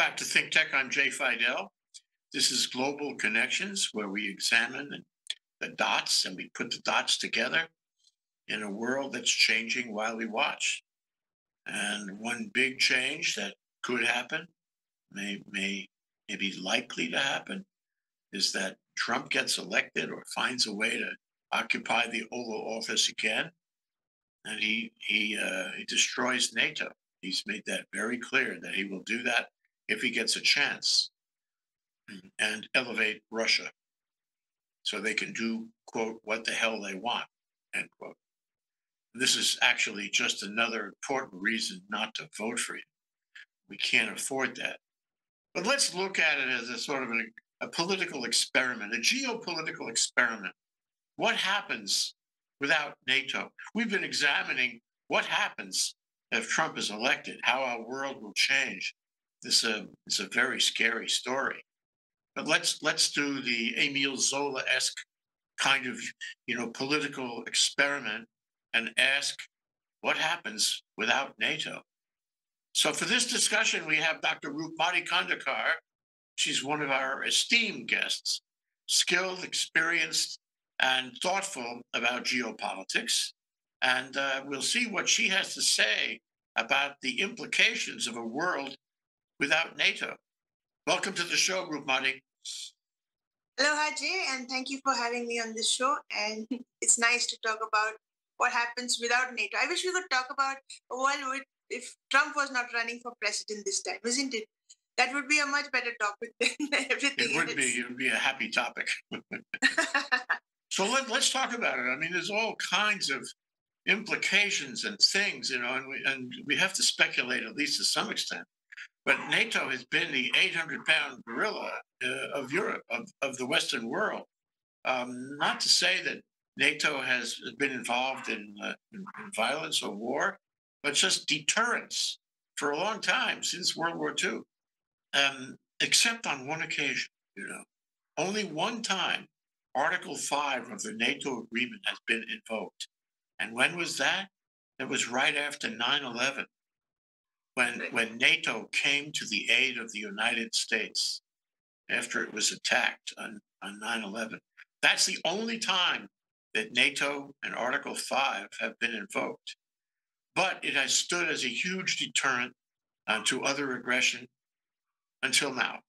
Back to Think Tech. I'm Jay Fidell. This is Global Connections, where we examine the dots and we put the dots together in a world that's changing while we watch. And one big change that could happen, may, may, may be likely to happen, is that Trump gets elected or finds a way to occupy the Oval Office again, and he he uh, he destroys NATO. He's made that very clear that he will do that if he gets a chance and elevate Russia so they can do, quote, what the hell they want, end quote. This is actually just another important reason not to vote for him. We can't afford that. But let's look at it as a sort of a, a political experiment, a geopolitical experiment. What happens without NATO? We've been examining what happens if Trump is elected, how our world will change. This is a very scary story. But let's let's do the Emile Zola-esque kind of you know political experiment and ask what happens without NATO. So for this discussion, we have Dr. Roopmati Khandekar. She's one of our esteemed guests, skilled, experienced, and thoughtful about geopolitics. And uh, we'll see what she has to say about the implications of a world without NATO. Welcome to the show, Roopmati. Aloha, Jay, and thank you for having me on this show. And it's nice to talk about what happens without NATO. I wish we could talk about a world if Trump was not running for president this time, isn't it? That would be a much better topic than everything. It would be. It would be a happy topic. so let, let's talk about it. I mean, there's all kinds of implications and things, you know, and we, and we have to speculate at least to some extent. But NATO has been the 800 pound gorilla uh, of Europe, of, of the Western world. Um, not to say that NATO has been involved in, uh, in, violence or war, but just deterrence for a long time since World War II, um, except on one occasion, you know. Only one time Article 5 of the NATO agreement has been invoked. And when was that? It was right after 9 11, when, when NATO came to the aid of the United States after it was attacked on, on 9 11. That's the only time that NATO and Article 5 have been invoked. But it has stood as a huge deterrent uh, to other aggression until now.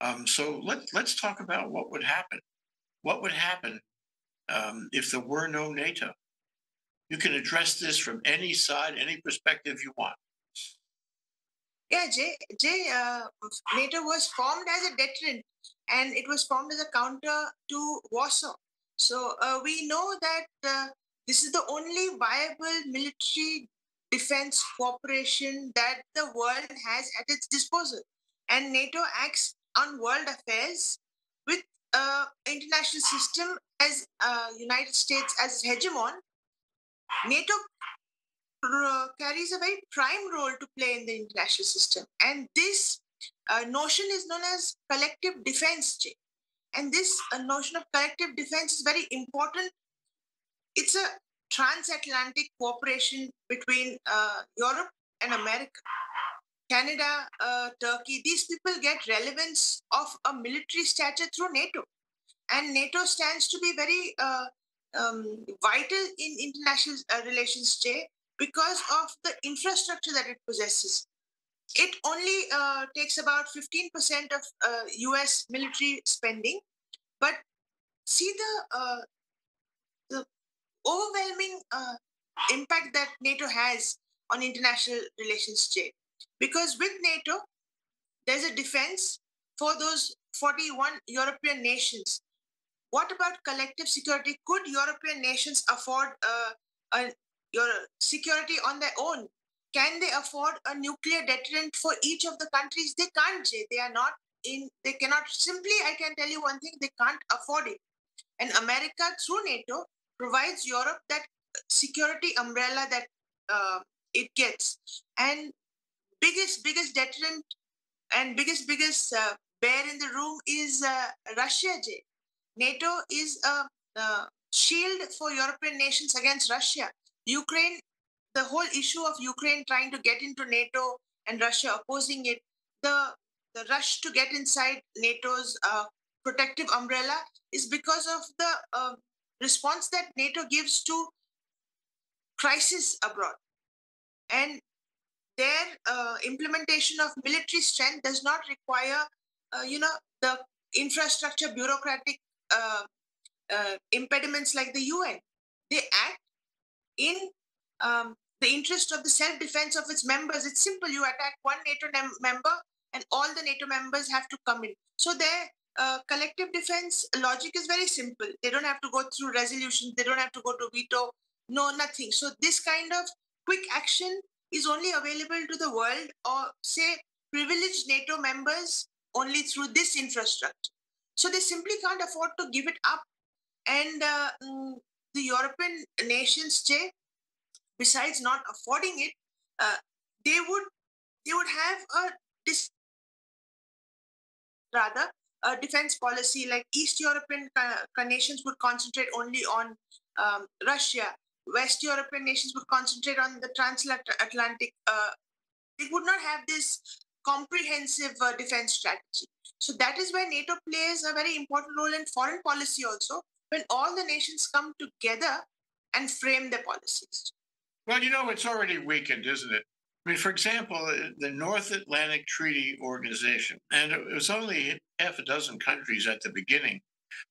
Um, so let, let's talk about what would happen. What would happen um, if there were no NATO? You can address this from any side, any perspective you want. Yeah, Jay, Jay uh, NATO was formed as a deterrent and it was formed as a counter to Warsaw. So uh, we know that uh, this is the only viable military defense cooperation that the world has at its disposal. And NATO acts on world affairs with uh, international system as uh, United States as hegemon. NATO carries a very prime role to play in the international system. And this uh, notion is known as collective defense. And this uh, notion of collective defense is very important. It's a transatlantic cooperation between uh, Europe and America. Canada, uh, Turkey, these people get relevance of a military stature through NATO. And NATO stands to be very uh, um, vital in international uh, relations, Jay, because of the infrastructure that it possesses. It only uh, takes about 15% of uh, US military spending, but see the, uh, the overwhelming uh, impact that NATO has on international relations, Jay. Because with NATO, there's a defense for those 41 European nations. What about collective security? Could European nations afford uh, a your security on their own. Can they afford a nuclear deterrent for each of the countries? They can't, Jay. They are not in, they cannot simply, I can tell you one thing, they can't afford it. And America, through NATO, provides Europe that security umbrella that uh, it gets. And biggest, biggest deterrent and biggest, biggest uh, bear in the room is uh, Russia, Jay. NATO is a, a shield for European nations against Russia. Ukraine, the whole issue of Ukraine trying to get into NATO and Russia opposing it, the the rush to get inside NATO's uh, protective umbrella is because of the uh, response that NATO gives to crisis abroad. And their uh, implementation of military strength does not require, uh, you know, the infrastructure bureaucratic uh, uh, impediments like the UN. They act in um, the interest of the self-defense of its members. It's simple. You attack one NATO member, and all the NATO members have to come in. So their uh, collective defense logic is very simple. They don't have to go through resolution. They don't have to go to veto. No, nothing. So this kind of quick action is only available to the world or say privileged NATO members only through this infrastructure. So they simply can't afford to give it up. And uh, mm, the European nations, Jay, besides not affording it, uh, they would they would have a dis- rather a defense policy like East European uh, nations would concentrate only on um, Russia. West European nations would concentrate on the transatlantic. Uh, they would not have this comprehensive uh, defense strategy. So that is why NATO plays a very important role in foreign policy also, when all the nations come together and frame their policies. Well, you know, it's already weakened, isn't it? I mean, for example, uh, the North Atlantic Treaty Organization, and it was only half a dozen countries at the beginning,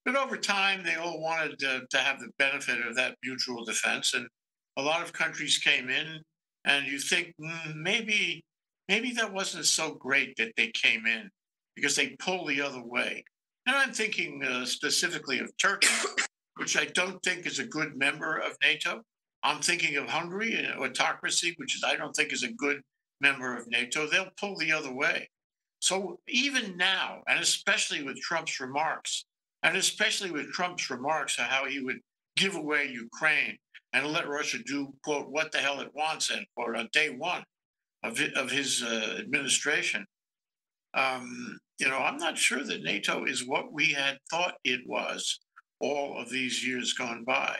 but over time they all wanted to, to have the benefit of that mutual defense, and a lot of countries came in, and you think mm, maybe maybe that wasn't so great that they came in because they pull the other way. And I'm thinking uh, specifically of Turkey, which I don't think is a good member of NATO. I'm thinking of Hungary, an autocracy, which is I don't think is a good member of NATO. They'll pull the other way. So even now, and especially with Trump's remarks, and especially with Trump's remarks on how he would give away Ukraine and let Russia do quote what the hell it wants end quote on day one of of his uh, administration. Um, you know, I'm not sure that NATO is what we had thought it was all of these years gone by.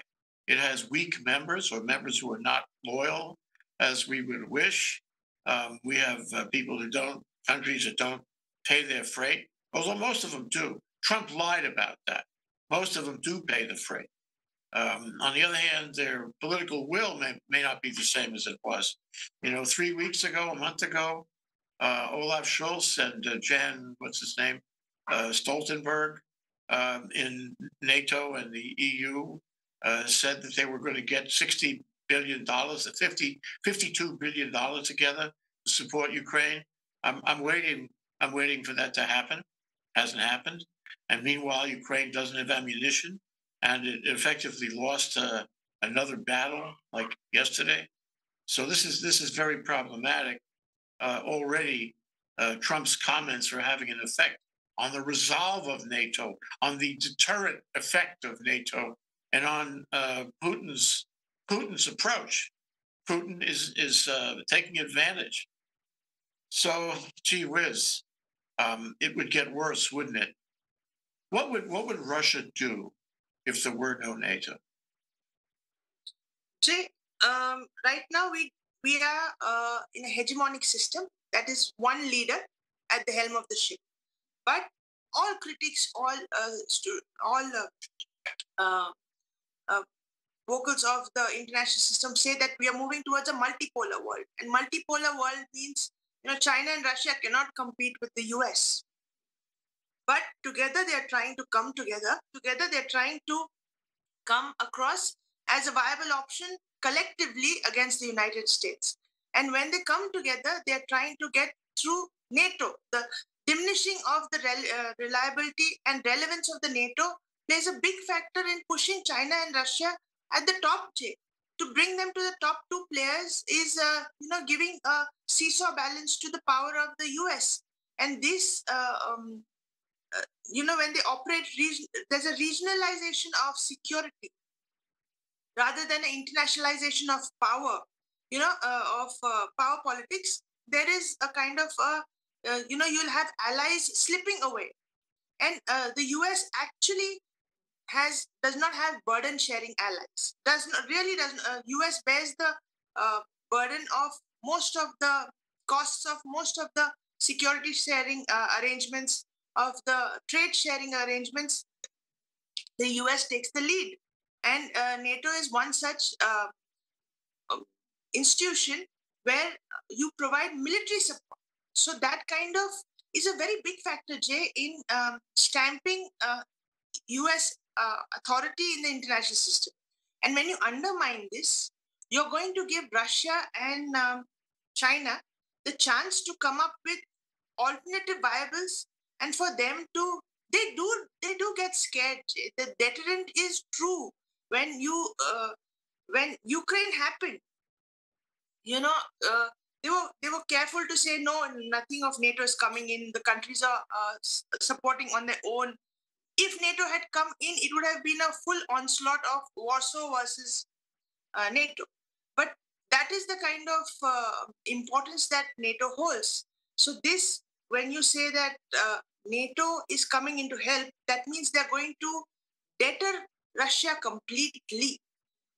It has weak members or members who are not loyal as we would wish. Um, we have uh, people who don't, countries that don't pay their freight, although most of them do. Trump lied about that. Most of them do pay the freight. Um, on the other hand, their political will may, may not be the same as it was. You know, three weeks ago, a month ago, uh, Olaf Scholz and uh, Jan, what's his name, uh, Stoltenberg um, in NATO and the EU uh, said that they were going to get $60 billion, 50, $52 billion together to support Ukraine. I'm, I'm waiting. I'm waiting for that to happen. Hasn't happened. And meanwhile, Ukraine doesn't have ammunition, and it effectively lost uh, another battle like yesterday. So this is this is very problematic. Uh, already, uh, Trump's comments are having an effect on the resolve of NATO, on the deterrent effect of NATO and on uh, Putin's Putin's approach. Putin is is uh, taking advantage. So, gee whiz, um, it would get worse, wouldn't it? What would what would Russia do if there were no NATO? See, um, right now we we are uh, in a hegemonic system that is one leader at the helm of the ship. But all critics, all uh, all uh, uh uh, vocals of the international system say that we are moving towards a multipolar world. And multipolar world means, you know, China and Russia cannot compete with the US. But together they are trying to come together. Together they're trying to come across as a viable option collectively against the United States. And when they come together, they're trying to get through NATO. The diminishing of the rel- uh, reliability and relevance of the NATO plays a big factor in pushing China and Russia at the top, Jay. To bring them to the top two players is, uh, you know, giving a seesaw balance to the power of the U.S. And this, uh, um, uh, you know, when they operate, there's a regionalization of security rather than an internationalization of power. You know, uh, of uh, power politics. There is a kind of, uh, you know, you'll have allies slipping away, and the U.S. actually has does not have burden sharing allies. Does not really does uh, U.S. bears the uh, burden of most of the costs of most of the security sharing uh, arrangements, of the trade sharing arrangements, the US takes the lead. And uh, NATO is one such uh, institution where you provide military support. So that kind of is a very big factor, Jay, in um, stamping US uh, uh, authority in the international system. And when you undermine this, you're going to give Russia and um, China the chance to come up with alternative viables and for them to they do they do get scared the deterrent is true when you uh, when ukraine happened you know uh, they were they were careful to say no nothing of nato is coming in. The countries are uh, supporting on their own. If nato had come in it would have been a full onslaught of warsaw versus uh, nato. But that is the kind of uh, importance that nato holds. So this when you say that uh, NATO is coming in to help, that means they're going to deter Russia completely.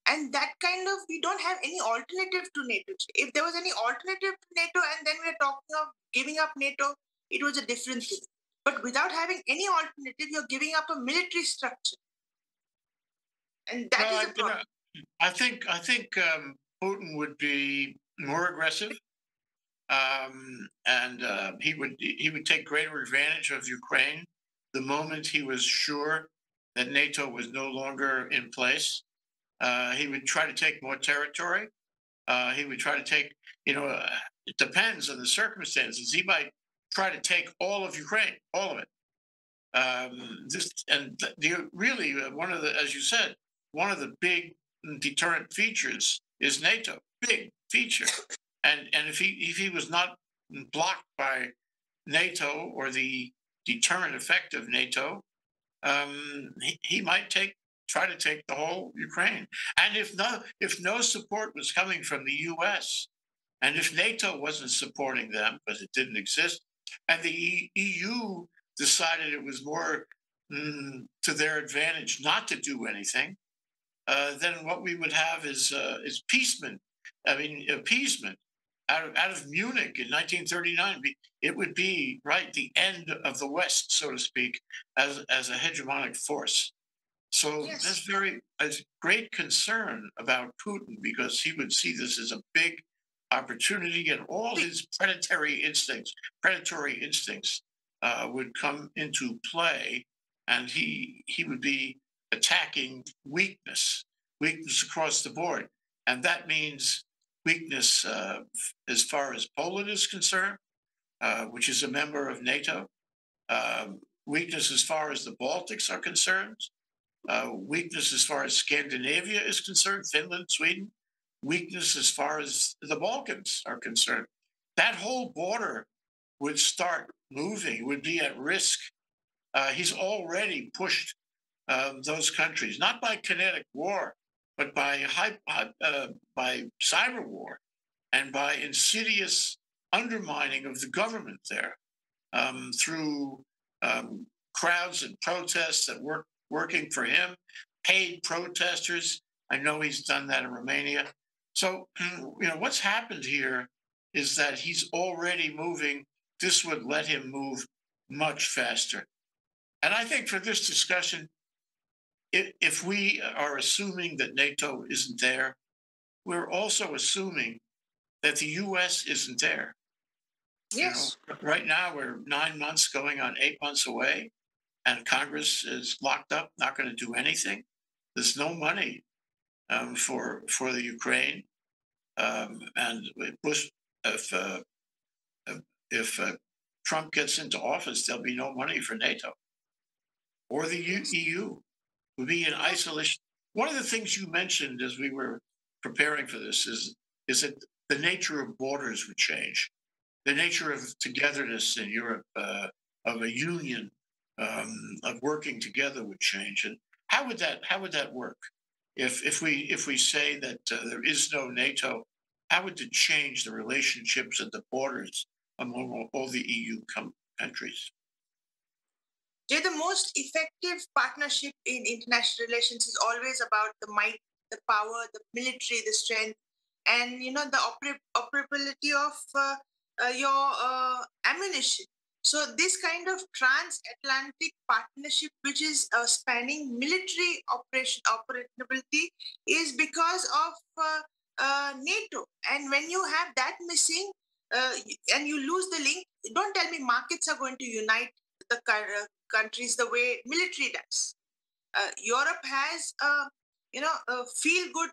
And that kind of, we don't have any alternative to NATO. If there was any alternative to NATO and then we're talking of giving up NATO, it was a different thing. But without having any alternative, you're giving up a military structure. And that is a problem. I think, I think um, Putin would be more aggressive um, and uh, he would he would take greater advantage of Ukraine the moment he was sure that NATO was no longer in place. Uh, he would try to take more territory. Uh, he would try to take, you know, uh, it depends on the circumstances. He might try to take all of Ukraine, all of it. Um, this and the, really uh, one of the, as you said, one of the big deterrent features is NATO. Big feature and and if he if he was not blocked by NATO or the deterrent effect of NATO, um, he, he might take try to take the whole Ukraine. And if no if no support was coming from the U.S. and if NATO wasn't supporting them because it didn't exist, and the EU decided it was more mm, to their advantage not to do anything, uh, then what we would have is uh, is peaceman. I mean appeasement out of, out of Munich in 1939, it would be right the end of the West, so to speak, as as a hegemonic force. So yes. that's very a great concern about Putin because he would see this as a big opportunity, and all his predatory instincts, predatory instincts, uh, would come into play, and he he would be attacking weakness, weakness across the board, and that means weakness uh, as far as Poland is concerned, uh, which is a member of NATO, um, weakness as far as the Baltics are concerned, uh, weakness as far as Scandinavia is concerned, Finland, Sweden, weakness as far as the Balkans are concerned. That whole border would start moving, would be at risk. Uh, he's already pushed um, those countries, not by kinetic war, but by high, uh, by cyber war and by insidious undermining of the government there um, through um, crowds and protests that work working for him, paid protesters. I know he's done that in Romania. So you know what's happened here is that he's already moving. This would let him move much faster. And I think for this discussion, if, we are assuming that NATO isn't there, we're also assuming that the U.S. isn't there. Yes. You know, right now, we're nine months going on eight months away, and Congress is locked up, not going to do anything. There's no money um, for for the Ukraine, um, and Bush, if uh, if uh, Trump gets into office, there'll be no money for NATO or the EU would be in isolation. One of the things you mentioned as we were preparing for this is is that the nature of borders would change, the nature of togetherness in Europe, uh, of a union, um, of working together would change. And how would that how would that work? If if we if we say that uh, there is no NATO, how would it change the relationships at the borders among all, all the EU com- countries? Jay, the most effective partnership in international relations is always about the might, the power, the military, the strength, and you know the oper- operability of uh, uh, your uh, ammunition. So this kind of transatlantic partnership, which is uh, spanning military operation operability, is because of uh, uh, NATO. And when you have that missing, and you lose the link, don't tell me markets are going to unite the countries the way military does. Europe has a you know a feel good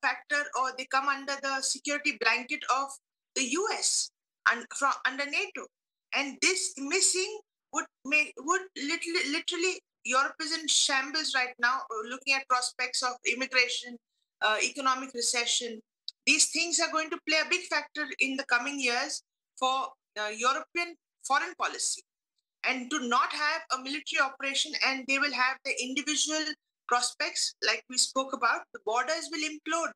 factor, or they come under the security blanket of the US and from under NATO. And this missing would make would literally literally Europe is in shambles right now, uh, looking at prospects of immigration, uh, economic recession. These things are going to play a big factor in the coming years for uh, European foreign policy. And to not have a military operation, and they will have the individual prospects, like we spoke about, the borders will implode.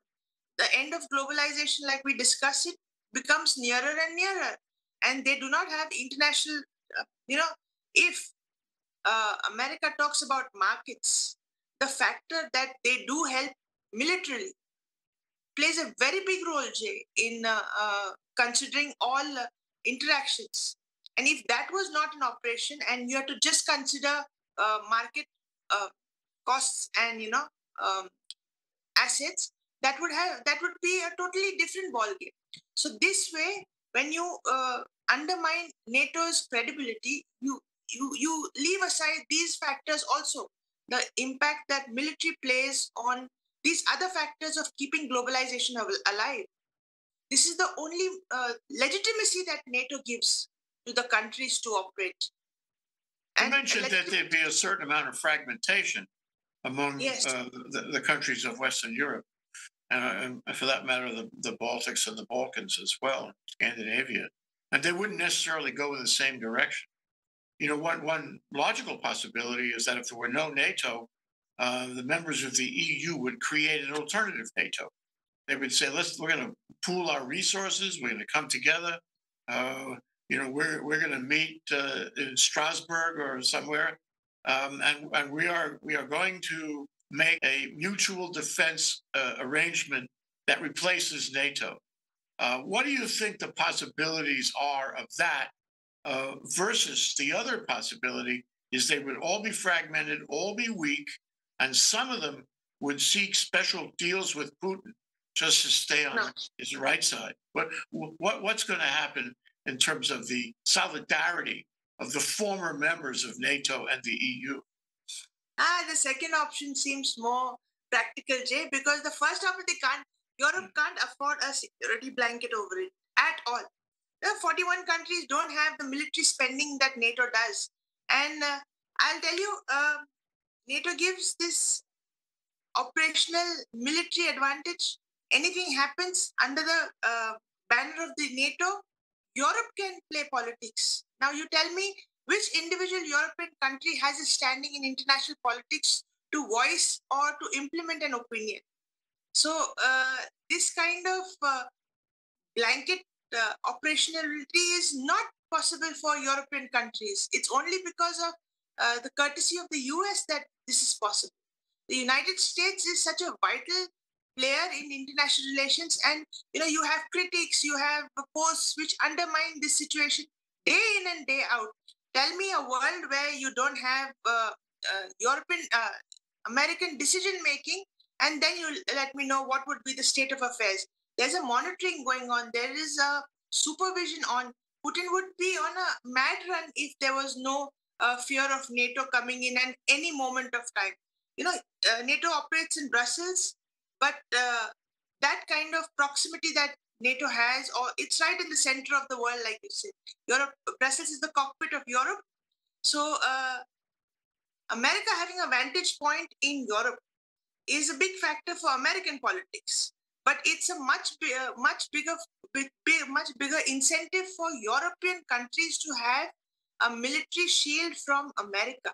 The end of globalization, like we discussed it, becomes nearer and nearer. And they do not have international uh, you know if uh, america talks about markets the factor that they do help militarily plays a very big role jay in uh, uh considering all interactions and if that was not an operation and you have to just consider uh, market uh, costs and you know um, assets that would have that would be a totally different ball game so this way, when you uh, undermine NATO's credibility, you, you, you leave aside these factors also, the impact that military plays on these other factors of keeping globalization alive. This is the only uh, legitimacy that NATO gives to the countries to operate. You mentioned that there'd be a certain amount of fragmentation among yes. uh, the, the, countries of Western Europe and, for that matter, the, the Baltics and the Balkans as well, Scandinavia. And they wouldn't necessarily go in the same direction. You know, one, one logical possibility is that if there were no NATO, uh, the members of the EU would create an alternative NATO. They would say, "Let's we're going to pool our resources. We're going to come together. Uh, you know, we're we're going to meet uh, in Strasbourg or somewhere, um, and and we are we are going to make a mutual defense uh, arrangement that replaces NATO. Uh, what do you think the possibilities are of that uh, versus the other possibility is they would all be fragmented, all be weak, and some of them would seek special deals with Putin just to stay on no. his right side. What, what, what's going to happen in terms of the solidarity of the former members of NATO and the EU? Ah, the second option seems more practical, Jay, because the first option they can't. Europe can't afford a security blanket over it at all. The 41 countries don't have the military spending that NATO does, and uh, I'll tell you, uh, NATO gives this operational military advantage. Anything happens under the uh, banner of the NATO, Europe can play politics. Now you tell me which individual European country has a standing in international politics to voice or to implement an opinion? So, uh, this kind of uh, blanket uh, operationality is not possible for European countries. It's only because of uh, the courtesy of the US that this is possible. The United States is such a vital player in international relations, and you know you have critics, you have posts which undermine this situation day in and day out. Tell me a world where you don't have uh, uh, European, uh, American decision making, and then you let me know what would be the state of affairs. There's a monitoring going on. There is a supervision on. Putin would be on a mad run if there was no uh, fear of NATO coming in at any moment of time. You know, uh, NATO operates in Brussels, but uh, that kind of proximity that NATO has, or it's right in the center of the world, like you said. Europe, Brussels is the cockpit of Europe. So, uh, America having a vantage point in Europe is a big factor for American politics. But it's a much, uh, much bigger, big, big, much bigger incentive for European countries to have a military shield from America.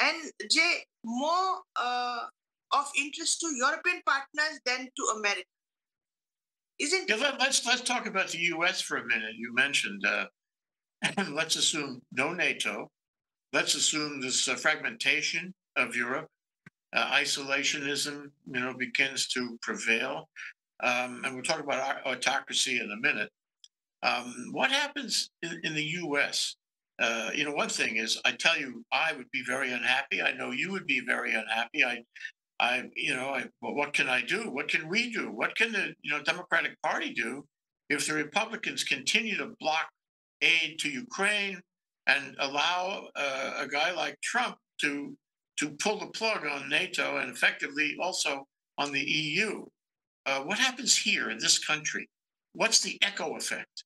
And Jay, more uh, of interest to European partners than to America. Isn't yeah, let, us let's talk about the U.S. for a minute. You mentioned uh, let's assume no NATO. Let's assume this uh, fragmentation of Europe, uh, isolationism, you know, begins to prevail, um, and we'll talk about autocracy in a minute. Um, what happens in, in the U.S.? Uh, you know, one thing is, I tell you, I would be very unhappy. I know you would be very unhappy. I, I, you know, I, well, what can I do? What can we do? What can the you know Democratic Party do if the Republicans continue to block aid to Ukraine and allow uh, a guy like Trump to to pull the plug on NATO and effectively also on the EU? Uh, what happens here in this country? What's the echo effect?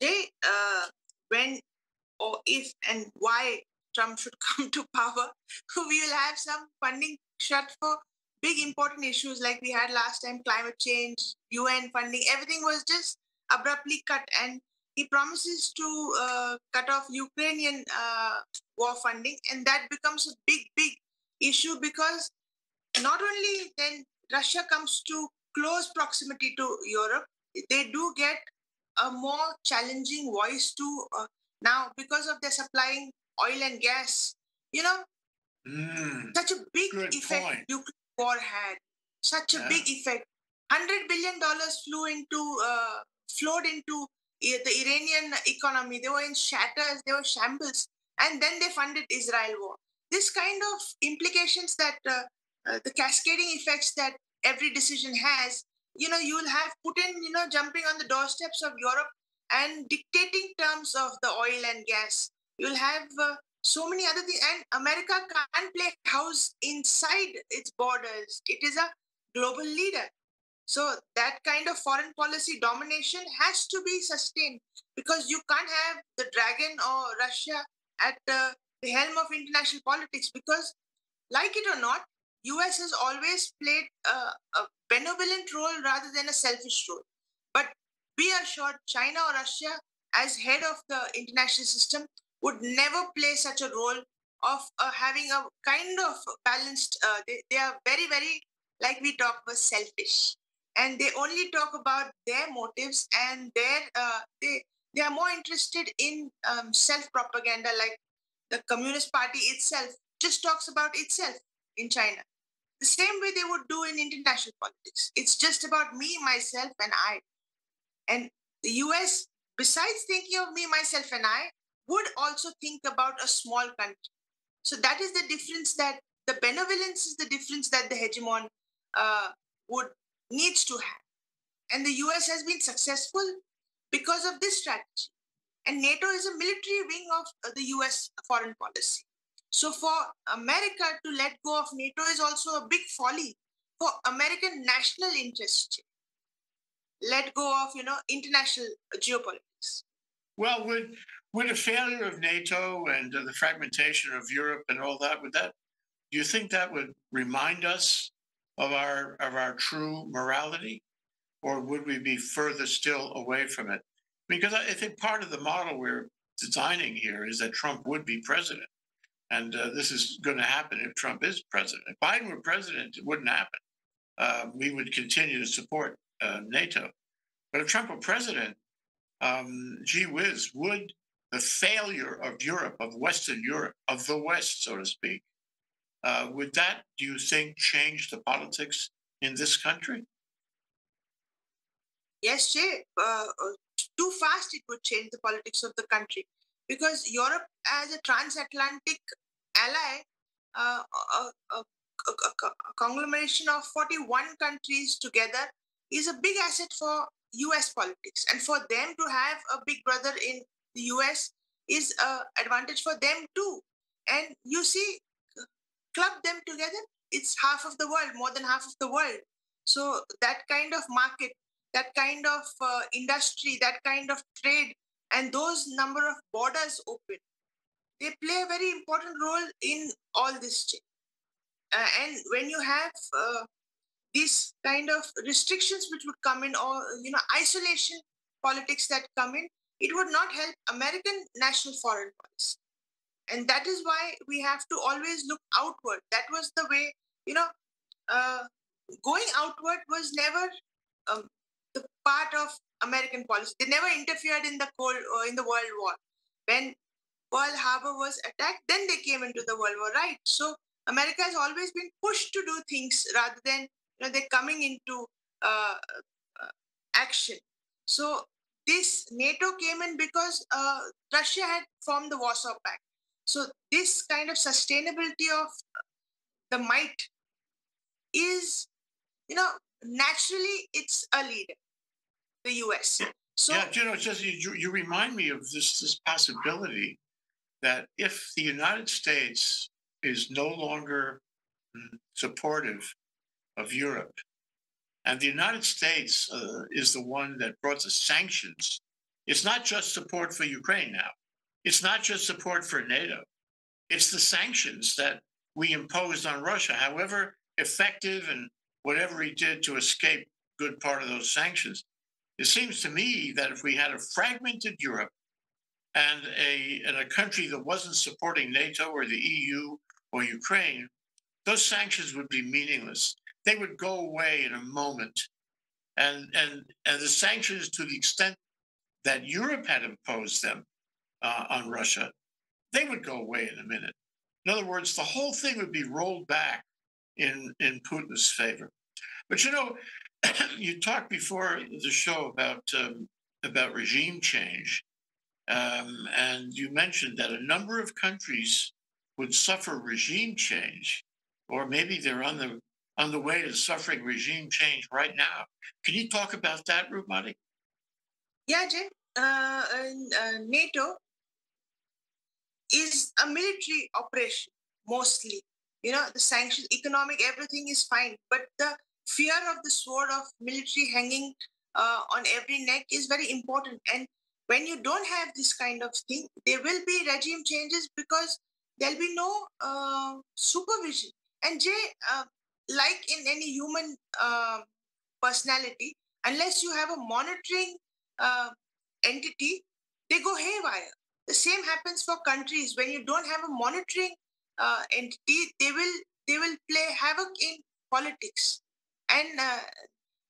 They, uh, when or if and why Trump should come to power, we will have some funding shut for big important issues like we had last time climate change, UN funding, everything was just abruptly cut. And he promises to uh, cut off Ukrainian uh, war funding. And that becomes a big, big issue because not only then Russia comes to close proximity to Europe, they do get a more challenging voice to uh, now because of their supplying oil and gas. You know, mm, such a big effect point. Ukraine war had, such a yeah. big effect. Hundred billion dollars flew into, uh, flowed into the Iranian economy. They were in shatters, they were shambles, and then they funded Israel war. This kind of implications that uh, uh, the cascading effects that every decision has you know you'll have putin you know jumping on the doorsteps of europe and dictating terms of the oil and gas you'll have uh, so many other things and america can't play house inside its borders it is a global leader so that kind of foreign policy domination has to be sustained because you can't have the dragon or russia at uh, the helm of international politics because like it or not US has always played a, a benevolent role rather than a selfish role. But be assured, China or Russia, as head of the international system, would never play such a role of uh, having a kind of balanced. Uh, they, they are very, very, like we talk about, selfish, and they only talk about their motives and their. Uh, they they are more interested in um, self propaganda, like the Communist Party itself just talks about itself in China. The same way they would do in international politics. It's just about me, myself, and I. And the US, besides thinking of me, myself, and I, would also think about a small country. So that is the difference that the benevolence is the difference that the hegemon uh, would needs to have. And the US has been successful because of this strategy. And NATO is a military wing of uh, the US foreign policy. So for America to let go of NATO is also a big folly for American national interest. Let go of you know international geopolitics. Well, would would a failure of NATO and uh, the fragmentation of Europe and all that would that do you think that would remind us of our of our true morality, or would we be further still away from it? Because I think part of the model we're designing here is that Trump would be president. And uh, this is going to happen if Trump is president. If Biden were president, it wouldn't happen. Uh, we would continue to support uh, NATO. But if Trump were president, um, gee whiz, would the failure of Europe, of Western Europe, of the West, so to speak, uh, would that, do you think, change the politics in this country? Yes, Jay. Uh, uh, too fast, it would change the politics of the country because Europe as a transatlantic ally, uh, a, a, a, a, conglomeration of 41 countries together is a big asset for US politics. And for them to have a big brother in the US is an advantage for them too. And you see, club them together, it's half of the world, more than half of the world. So that kind of market, that kind of uh, industry, that kind of trade and those number of borders open they play a very important role in all this uh, and when you have uh, these kind of restrictions which would come in or you know isolation politics that come in it would not help american national foreign policy and that is why we have to always look outward that was the way you know uh, going outward was never um, the part of American policy. They never interfered in the cold uh, in the World War. When Pearl Harbor was attacked, then they came into the World War, right? So America has always been pushed to do things rather than you know they're coming into uh, uh, action. So this NATO came in because uh, Russia had formed the Warsaw Pact. So this kind of sustainability of the might is, you know, naturally it's a leader, the US. So yeah, you know, just you, you remind me of this this possibility that if the United States is no longer supportive of Europe, and the United States uh, is the one that brought the sanctions, it's not just support for Ukraine now. It's not just support for NATO. It's the sanctions that we imposed on Russia, however effective and whatever he did to escape good part of those sanctions. It seems to me that if we had a fragmented Europe and a, and a country that wasn't supporting NATO or the EU or Ukraine, those sanctions would be meaningless. They would go away in a moment. And, and, and the sanctions, to the extent that Europe had imposed them uh, on Russia, they would go away in a minute. In other words, the whole thing would be rolled back in, in Putin's favor. But you know, you talked before the show about um, about regime change, um, and you mentioned that a number of countries would suffer regime change, or maybe they're on the on the way to suffering regime change right now. Can you talk about that, Roopmati? Yeah, Jay. Uh, uh, NATO is a military operation mostly. You know, the sanctions, economic, everything is fine, but the fear of the sword of military hanging uh, on every neck is very important. And when you don't have this kind of thing, there will be regime changes because there'll be no uh, supervision. And Jay, uh, like in any human uh, personality, unless you have a monitoring uh, entity, they go haywire. The same happens for countries. When you don't have a monitoring uh, entity, they will they will play havoc in politics. And uh,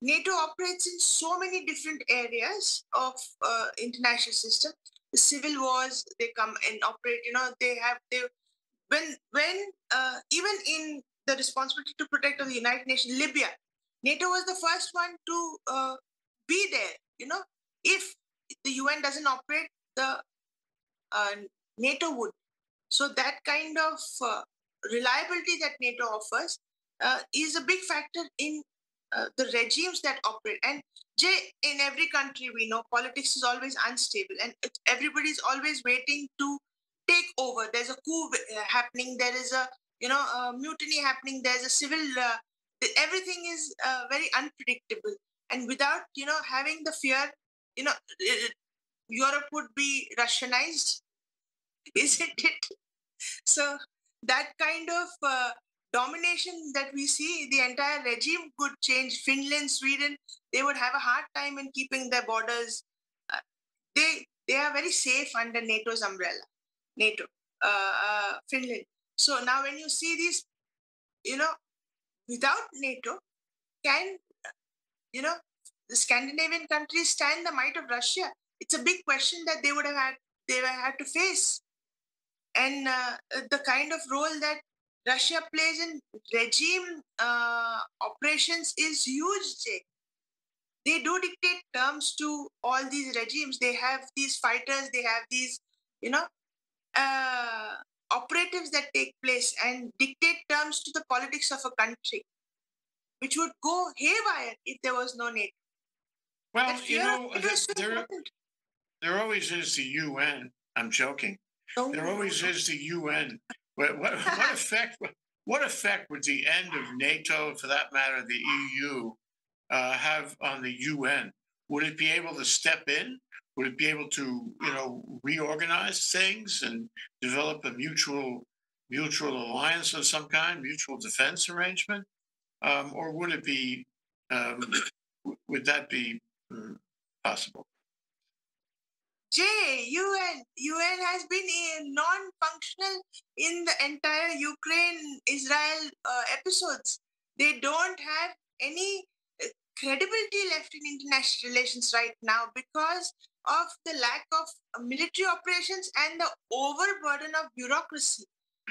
NATO operates in so many different areas of uh, international system. The civil wars they come and operate. You know they have they when when uh, even in the responsibility to protect of the United Nations, Libya, NATO was the first one to uh, be there. You know, if the UN doesn't operate, the uh, NATO would. So that kind of uh, reliability that NATO offers uh, is a big factor in uh, the regimes that operate. And Jay, in every country, we know politics is always unstable, and everybody is always waiting to take over. There's a coup uh, happening. There is a you know a mutiny happening. There's a civil. Uh, everything is uh, very unpredictable, and without you know having the fear, you know, Europe would be Russianized, isn't it? So that kind of uh, domination that we see, the entire regime could change. Finland, Sweden, they would have a hard time in keeping their borders. Uh, they they are very safe under NATO's umbrella. NATO, uh, Finland. So now when you see these, you know, without NATO, can you know the Scandinavian countries stand the might of Russia? It's a big question that they would have had they would have had to face, and uh, the kind of role that Russia plays in regime uh, operations is huge. They do dictate terms to all these regimes. They have these fighters. They have these, you know, uh, operatives that take place and dictate terms to the politics of a country, which would go haywire if there was no NATO. Well, you know, so there, there always is the UN. I'm joking. Oh. There always is the UN what, what, what effect? What effect would the end of NATO, for that matter, the EU, uh, have on the UN? Would it be able to step in? Would it be able to, you know, reorganize things and develop a mutual mutual alliance of some kind, mutual defense arrangement, um, or would it be? Um, would that be um, possible? Jay, UN, UN has been non-functional in the entire Ukraine-Israel uh, episodes. They don't have any uh, credibility left in international relations right now because of the lack of military operations and the overburden of bureaucracy.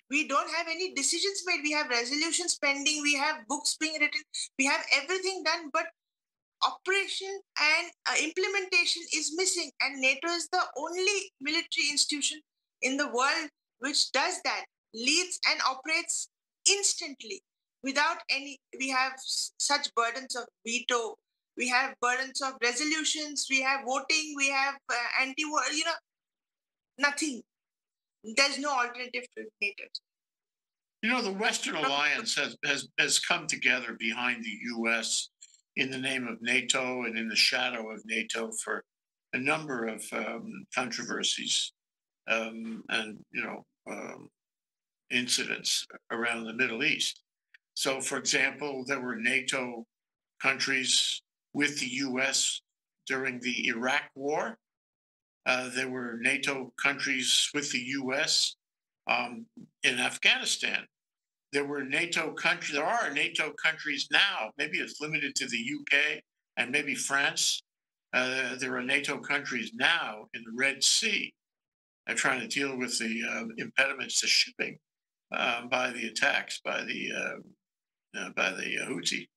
We don't have any decisions made. We have resolutions pending. We have books being written. We have everything done, but operation and uh, implementation is missing. And NATO is the only military institution in the world which does that, leads and operates instantly without any. We have such burdens of veto, we have burdens of resolutions, we have voting, we have uh, anti war, you know, nothing. There's no alternative to NATO. You know, the Western Alliance has, has, has come together behind the U.S. in the name of NATO and in the shadow of NATO for a number of um, controversies um, and, you know, um, incidents around the Middle East. So, for example, there were NATO countries with the U.S. during the Iraq War. Uh, there were NATO countries with the U.S um, in Afghanistan. There were NATO countries, there are NATO countries now, maybe it's limited to the UK and maybe France. Uh, there are NATO countries now in the Red Sea are trying to deal with the uh, impediments to shipping uh, by the attacks by the uh, uh, by the Houthi.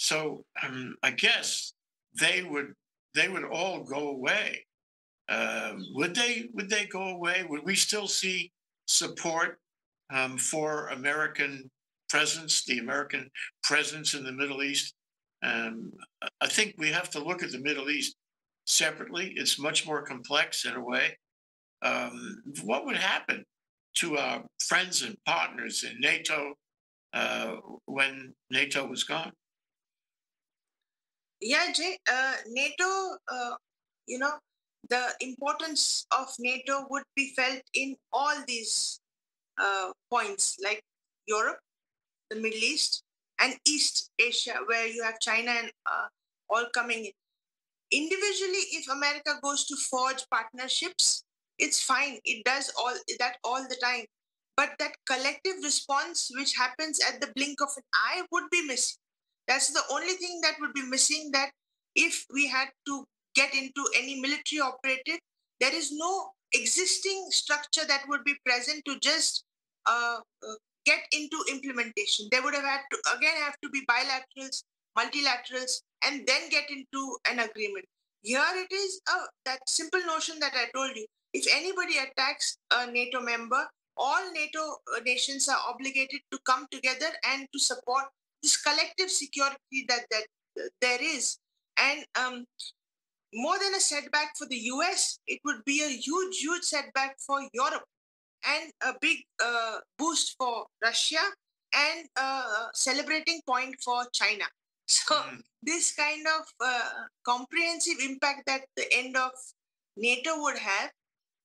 So um, I guess they would they would all go away. Um, would they would they go away? Would we still see support um, for American presence, the American presence in the Middle East. Um, I think we have to look at the Middle East separately. It's much more complex in a way. Um, what would happen to our friends and partners in NATO uh, when NATO was gone? Yeah, Jay, uh, NATO, uh, you know, the importance of NATO would be felt in all these uh, points, like Europe, the Middle East, and East Asia, where you have China and uh, all coming in. Individually, if America goes to forge partnerships, it's fine. It does all that all the time. But that collective response, which happens at the blink of an eye, would be missing. That's the only thing that would be missing. That if we had to get into any military operative. There is no existing structure that would be present to just uh, uh, get into implementation. They would have had to again have to be bilaterals, multilaterals, and then get into an agreement. Here it is uh, that simple notion that I told you. If anybody attacks a NATO member, all NATO uh, nations are obligated to come together and to support this collective security that that uh, there is. And um, more than a setback for the US, it would be a huge, huge setback for Europe and a big uh, boost for Russia and a celebrating point for China. So, mm. this kind of uh, comprehensive impact that the end of NATO would have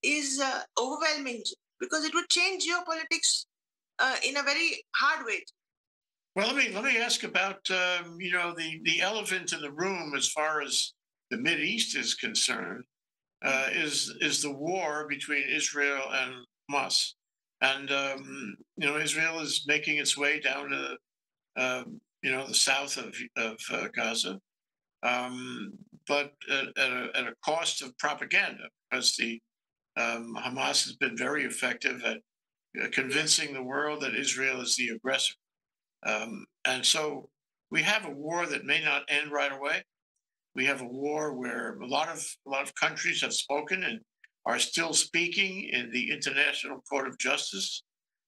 is uh, overwhelming because it would change geopolitics uh, in a very hard way. Well, let me let me ask about um, you know the the elephant in the room as far as the Mid East is concerned, uh, is is the war between Israel and Hamas, and um, you know Israel is making its way down to um, you know the south of of uh, Gaza, um, but at, at, a, at, a, cost of propaganda, because the um, Hamas has been very effective at uh, convincing the world that Israel is the aggressor, um, and so we have a war that may not end right away we have a war where a lot of a lot of countries have spoken and are still speaking in the International Court of Justice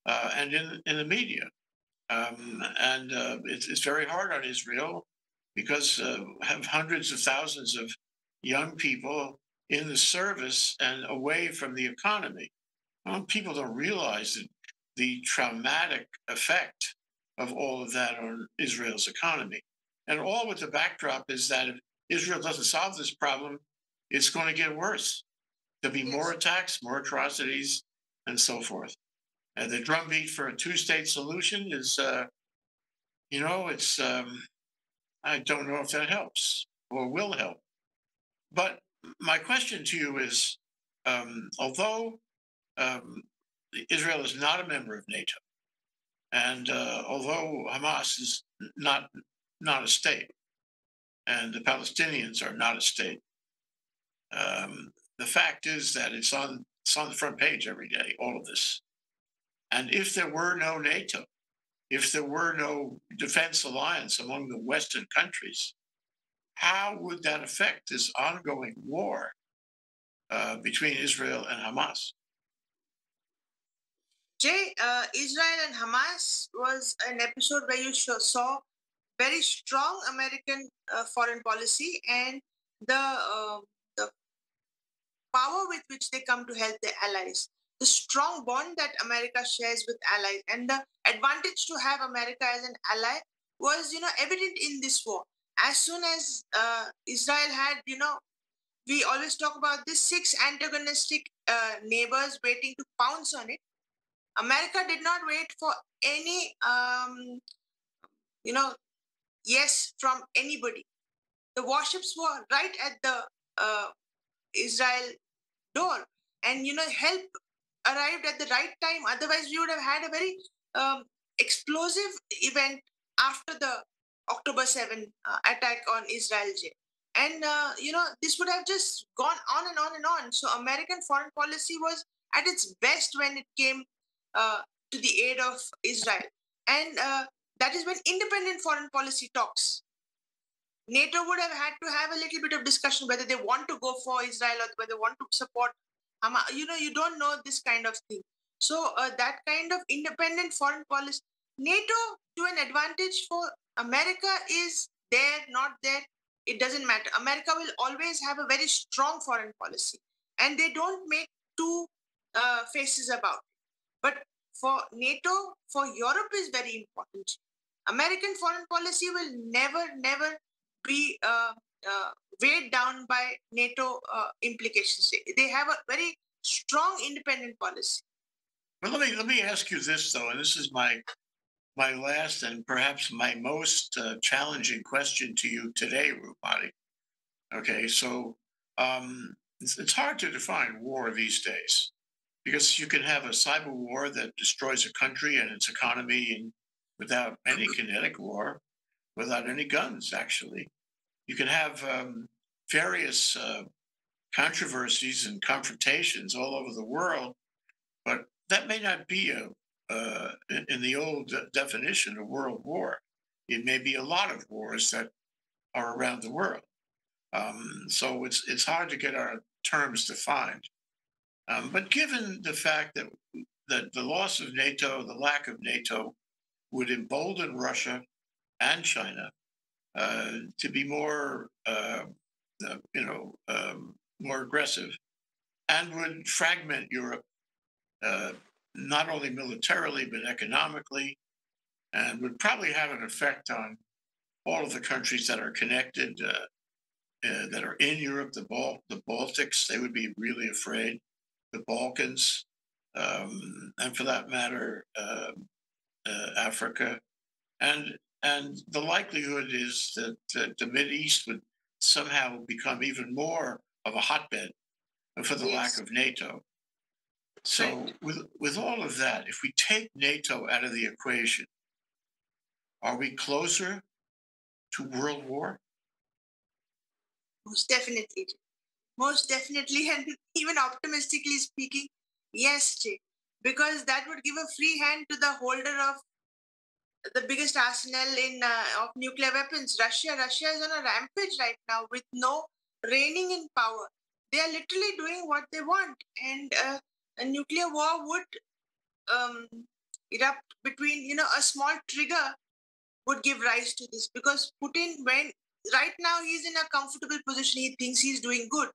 uh, and in in the media. Um, and uh, it's, it's, very hard on Israel because uh, have hundreds of thousands of young people in the service and away from the economy. Well, people don't realize that the traumatic effect of all of that on Israel's economy. And all with the backdrop is that if Israel doesn't solve this problem, it's going to get worse. There'll be more attacks, more atrocities, and so forth. And the drumbeat for a two-state solution is, uh, you know, it's. Um, I don't know if that helps or will help. But my question to you is, um, although um, Israel is not a member of NATO, and uh, although Hamas is not not a state, and the Palestinians are not a state. Um, the fact is that it's on it's on the front page every day, all of this. And if there were no NATO, if there were no defense alliance among the Western countries, how would that affect this ongoing war uh, between Israel and Hamas? Jay, uh, Israel and Hamas was an episode where you saw very strong American uh, foreign policy and the uh, the power with which they come to help their allies, the strong bond that America shares with allies, and the advantage to have America as an ally was, you know, evident in this war. As soon as uh, Israel had, you know, we always talk about this six antagonistic uh, neighbors waiting to pounce on it. America did not wait for any, um, you know, yes from anybody. The warships were right at the uh, Israel door, and you know, help arrived at the right time. Otherwise, we would have had a very um, explosive event after the October 7 uh, attack on Israel. And, uh, you know, this would have just gone on and on and on. So, American foreign policy was at its best when it came uh, to the aid of Israel. And uh, that is when independent foreign policy talks. NATO would have had to have a little bit of discussion whether they want to go for Israel or whether they want to support Hamas. You know, you don't know this kind of thing. So uh, that kind of independent foreign policy, NATO to an advantage for America is there, not there. It doesn't matter. America will always have a very strong foreign policy, and they don't make two uh, faces about. But for NATO, for Europe is very important. American foreign policy will never, never be uh, uh, weighed down by NATO uh, implications. They have a very strong independent policy. Well, let me let me ask you this though, and this is my my last and perhaps my most uh, challenging question to you today, Roopmati. Okay, so um, it's, it's hard to define war these days because you can have a cyber war that destroys a country and its economy and without any kinetic war, without any guns, actually. You can have um, various uh, controversies and confrontations all over the world, but that may not be a, uh, in, the old definition of world war. It may be a lot of wars that are around the world. Um, so it's it's hard to get our terms defined. Um, but given the fact that that the loss of NATO, the lack of NATO, would embolden Russia and China uh, to be more, uh, uh, you know, um, more aggressive, and would fragment Europe, uh, not only militarily but economically, and would probably have an effect on all of the countries that are connected, uh, uh, that are in Europe, the Bal- the Baltics. They would be really afraid. The Balkans, um, and for that matter, um, uh, Africa, and and the likelihood is that, that the Mid East would somehow become even more of a hotbed for the yes. lack of NATO. So, with, with all of that, if we take NATO out of the equation, are we closer to world war? Most definitely. Most definitely. And even optimistically speaking, yes, Jay. Because that would give a free hand to the holder of the biggest arsenal in uh, of nuclear weapons. Russia, Russia is on a rampage right now with no reigning in power. They are literally doing what they want, and uh, a nuclear war would um, erupt between you know a small trigger would give rise to this because Putin, when right now he's in a comfortable position, he thinks he's doing good.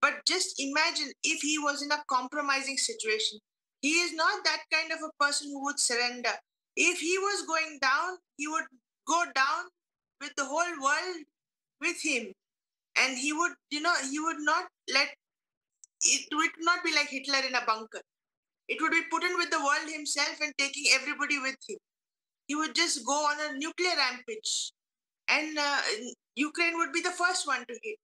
But just imagine if he was in a compromising situation. He is not that kind of a person who would surrender. If he was going down, he would go down with the whole world with him. And he would you know he would not let it would not be like hitler in a bunker. It would be putin with the world himself and taking everybody with him. He would just go on a nuclear rampage. And uh, ukraine would be the first one to hit.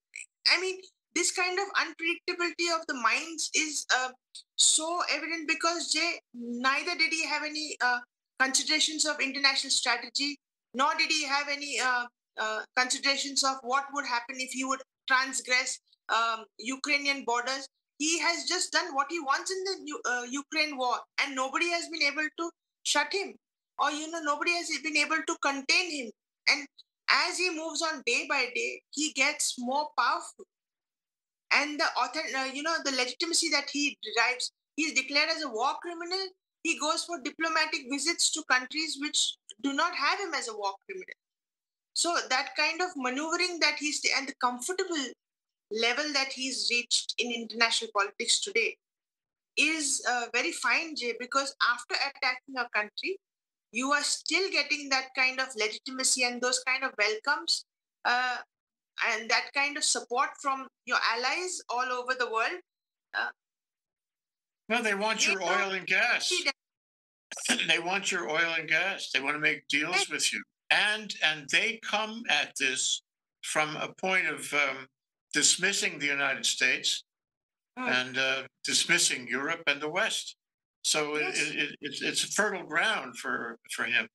I mean this kind of unpredictability of the minds is uh, so evident because Jay, neither did he have any uh, considerations of international strategy, nor did he have any uh, uh, considerations of what would happen if he would transgress um, Ukrainian borders. He has just done what he wants in the uh, Ukraine war, and nobody has been able to shut him, or you know, nobody has been able to contain him. And as he moves on day by day, he gets more powerful. And the author, uh, you know, the legitimacy that he derives, he's declared as a war criminal. He goes for diplomatic visits to countries which do not have him as a war criminal. So that kind of maneuvering that he's and the comfortable level that he's reached in international politics today is uh, very fine, Jay, because after attacking a country, you are still getting that kind of legitimacy and those kind of welcomes uh, and that kind of support from your allies all over the world. Uh, well, they want your oil and gas. they want your oil and gas. They want to make deals with you, and and they come at this from a point of um, dismissing the United States oh. and uh, dismissing Europe and the West. So yes. it, it, it's it's fertile ground for for him.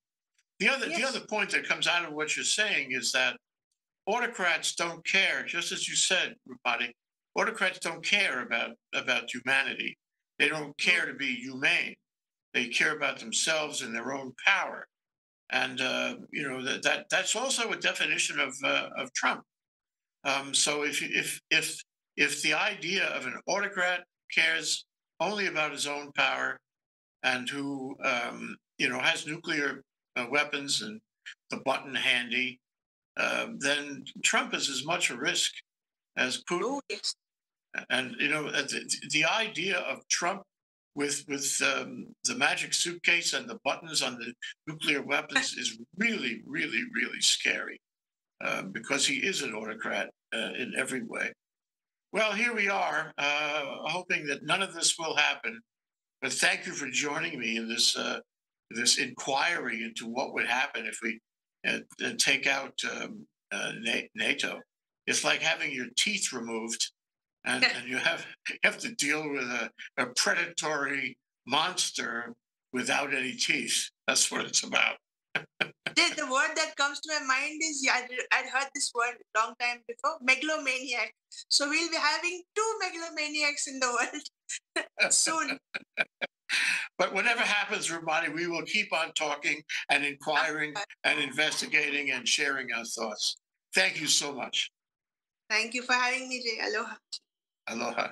The other yes. the other point that comes out of what you're saying is that autocrats don't care, just as you said, Roopmati. Autocrats don't care about about humanity. They don't care to be humane. They care about themselves and their own power. And uh, you know that, that that's also a definition of uh, of Trump. Um, so if if if if the idea of an autocrat cares only about his own power and who, um, you know, has nuclear uh, weapons and the button handy, uh, then Trump is as much a risk as Putin. And you know, the, the idea of Trump with with um, the magic suitcase and the buttons on the nuclear weapons is really, really, really scary uh, because he is an autocrat uh, in every way. Well, here we are, uh, hoping that none of this will happen. But thank you for joining me in this uh, this inquiry into what would happen if we uh, uh take out um, uh, NATO. It's like having your teeth removed, and, and you have you have to deal with a, a predatory monster without any teeth. That's what it's about the, the word that comes to my mind is yeah, I'd heard this word a long time before megalomaniac. So we'll be having two megalomaniacs in the world soon. But whatever happens, Ramani, we will keep on talking and inquiring and investigating and sharing our thoughts. Thank you so much. Thank you for having me, Jay. Aloha. Aloha.